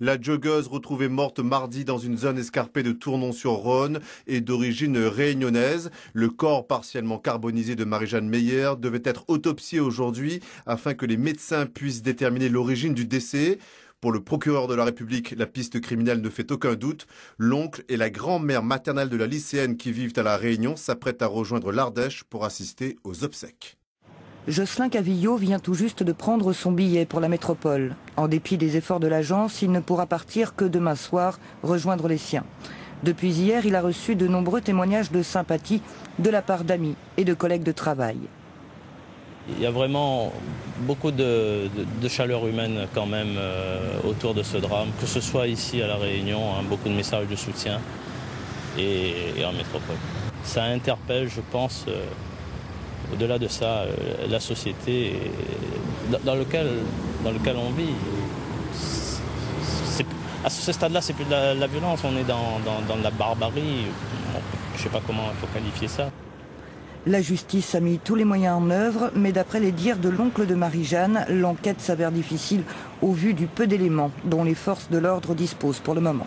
La joggeuse retrouvée morte mardi dans une zone escarpée de Tournon-sur-Rhône est d'origine réunionnaise. Le corps partiellement carbonisé de Marie-Jeanne Meyer devait être autopsié aujourd'hui afin que les médecins puissent déterminer l'origine du décès. Pour le procureur de la République, la piste criminelle ne fait aucun doute. L'oncle et la grand-mère maternelle de la lycéenne qui vivent à La Réunion s'apprêtent à rejoindre l'Ardèche pour assister aux obsèques. Jocelyn Cavillot vient tout juste de prendre son billet pour la métropole. En dépit des efforts de l'agence, il ne pourra partir que demain soir rejoindre les siens. Depuis hier, il a reçu de nombreux témoignages de sympathie de la part d'amis et de collègues de travail. Il y a vraiment beaucoup de, chaleur humaine quand même euh, autour de ce drame, que ce soit ici à La Réunion, hein, beaucoup de messages de soutien et, en métropole. Ça interpelle, je pense, euh, au-delà de ça, euh, la société dans, lequel, dans lequel on vit. À ce stade-là, c'est plus de la, violence, on est dans, dans, la barbarie. Je ne sais pas comment il faut qualifier ça. La justice a mis tous les moyens en œuvre, mais d'après les dires de l'oncle de Marie-Jeanne, l'enquête s'avère difficile au vu du peu d'éléments dont les forces de l'ordre disposent pour le moment.